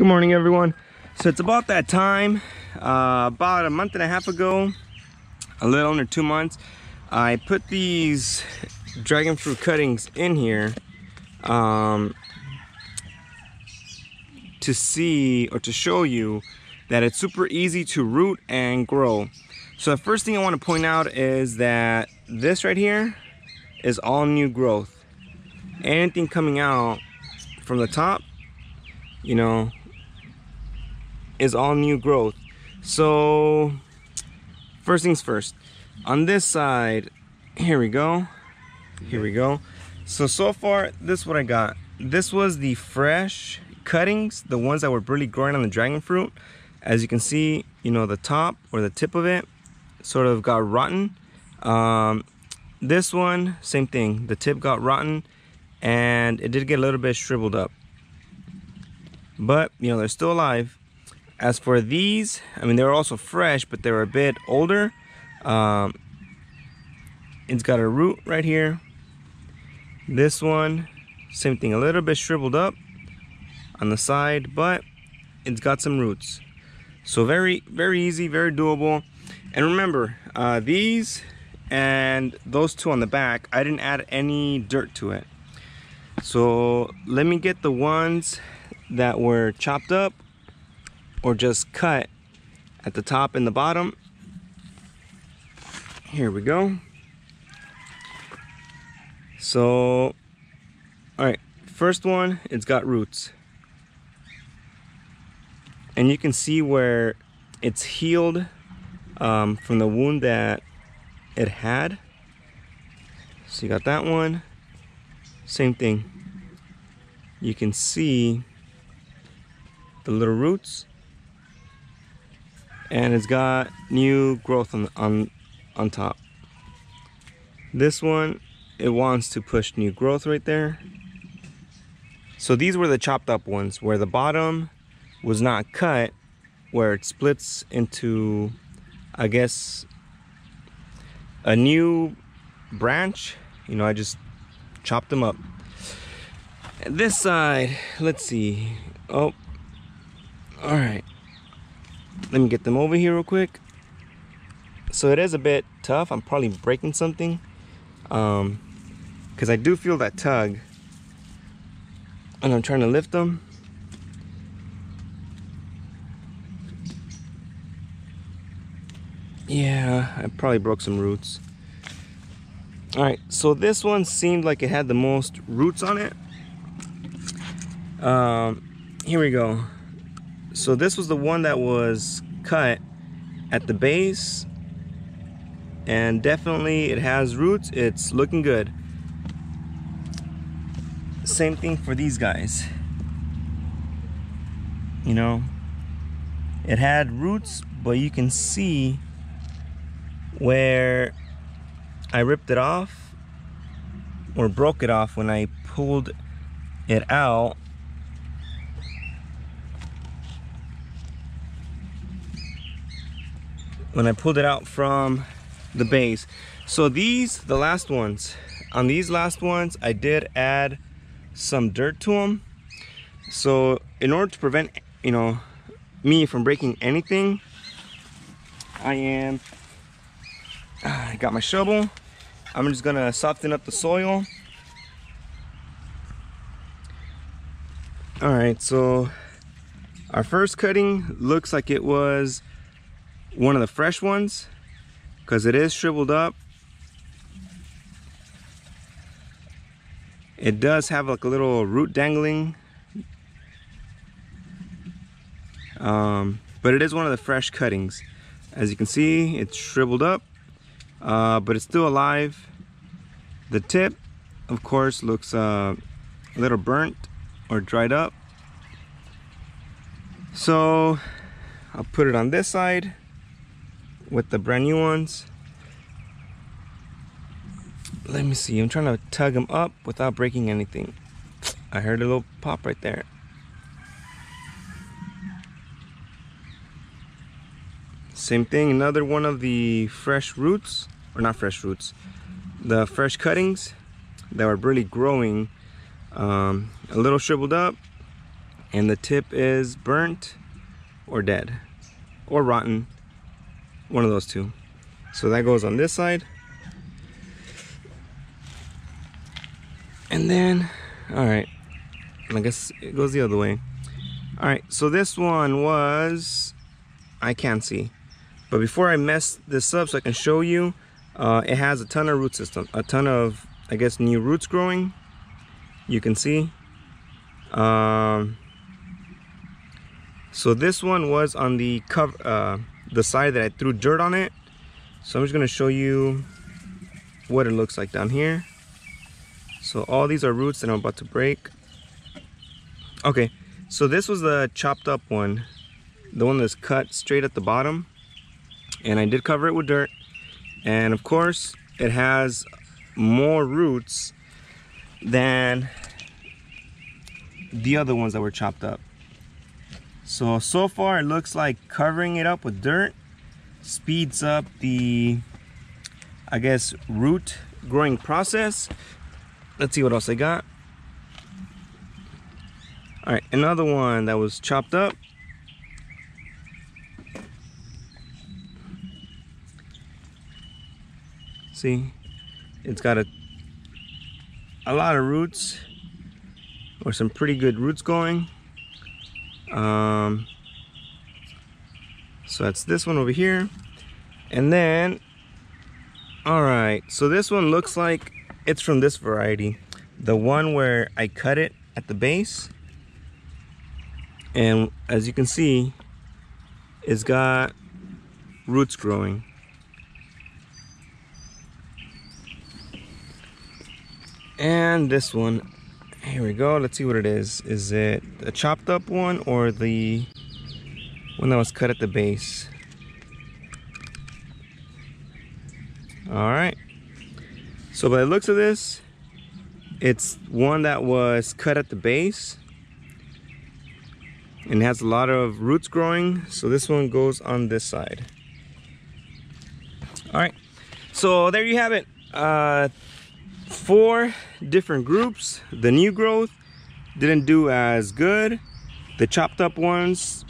Good morning, everyone. So it's about that time, uh, about a month and a half ago, a little under two months, I put these dragon fruit cuttings in here um, to see or to show you that it's super easy to root and grow. So the first thing I want to point out is that this right here is all new growth. Anything coming out from the top, you know, is all new growth. So first things first, on this side, here we go, here we go. So, so far, this is what I got. This was the fresh cuttings, the ones that were really growing on the dragon fruit. As you can see, you know, the top or the tip of it sort of got rotten. Um, this one, same thing. The tip got rotten and it did get a little bit shriveled up. But, you know, they're still alive. As for these, I mean, they were also fresh, but they were a bit older. Um, it's got a root right here. This one, same thing, a little bit shriveled up on the side, but it's got some roots. So very, very easy, very doable. And remember, uh, these and those two on the back, I didn't add any dirt to it. So let me get the ones that were chopped up or just cut at the top and the bottom. Here we go. So, all right, first one, it's got roots. And you can see where it's healed um, from the wound that it had. So you got that one, same thing. You can see the little roots and it's got new growth on, on, on top. This one, it wants to push new growth right there. So these were the chopped up ones where the bottom was not cut, where it splits into, I guess, a new branch. You know, I just chopped them up. This side, let's see. Oh, all right let me get them over here real quick. So it is a bit tough. I'm probably breaking something um because i do feel that tug and i'm trying to lift them. Yeah i probably broke some roots. All right so this one seemed like it had the most roots on it. Um here we go so this was the one that was cut at the base and definitely it has roots. It's looking good. Same thing for these guys. You know it had roots but you can see where I ripped it off or broke it off when I pulled it out when I pulled it out from the base. So these, the last ones, on these last ones, I did add some dirt to them. So in order to prevent, you know, me from breaking anything, I am, I got my shovel. I'm just gonna soften up the soil. All right, so our first cutting looks like it was one of the fresh ones because it is shriveled up. It does have like a little root dangling. Um, but it is one of the fresh cuttings. As you can see, it's shriveled up, uh, but it's still alive. The tip, of course, looks uh, a little burnt or dried up. So I'll put it on this side with the brand new ones. Let me see, I'm trying to tug them up without breaking anything. I heard a little pop right there. Same thing, another one of the fresh roots, or not fresh roots, the fresh cuttings that were really growing. Um, a little shriveled up, and the tip is burnt or dead or rotten one of those two. So that goes on this side. And then all right. I guess it goes the other way. All right so this one was I can't see. But before I mess this up so I can show you uh, it has a ton of root system a ton of I guess new roots growing. You can see. Um, so this one was on the cover, uh, the side that I threw dirt on it. So I'm just gonna show you what it looks like down here. So all these are roots that I'm about to break. Okay, so this was the chopped up one, the one that's cut straight at the bottom. And I did cover it with dirt. And of course, it has more roots than the other ones that were chopped up. So, so far it looks like covering it up with dirt speeds up the, I guess, root growing process. Let's see what else I got. All right, another one that was chopped up. See, it's got a, a lot of roots or some pretty good roots going. Um, so that's this one over here. And then, all right, so this one looks like it's from this variety. The one where I cut it at the base. And as you can see, it's got roots growing. And this one, here we go. Let's see what it is. Is it a chopped up one or the one that was cut at the base? All right. So by the looks of this, it's one that was cut at the base and has a lot of roots growing. So this one goes on this side. All right. So there you have it. Uh, four different groups. The new growth didn't do as good. The chopped up ones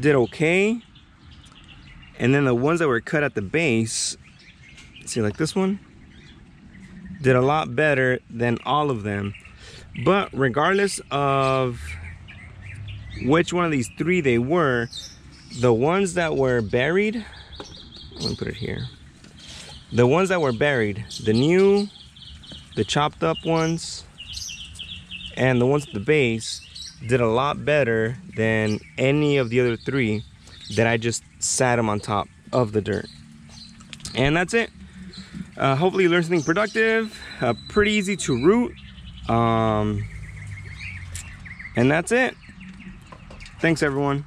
did okay. And then the ones that were cut at the base, see like this one, did a lot better than all of them. But regardless of which one of these three they were, the ones that were buried, let me put it here. The ones that were buried, the new the chopped up ones and the ones at the base did a lot better than any of the other three that I just sat them on top of the dirt. And that's it. Uh, hopefully you learned something productive. Uh, pretty easy to root. Um, and that's it. Thanks everyone.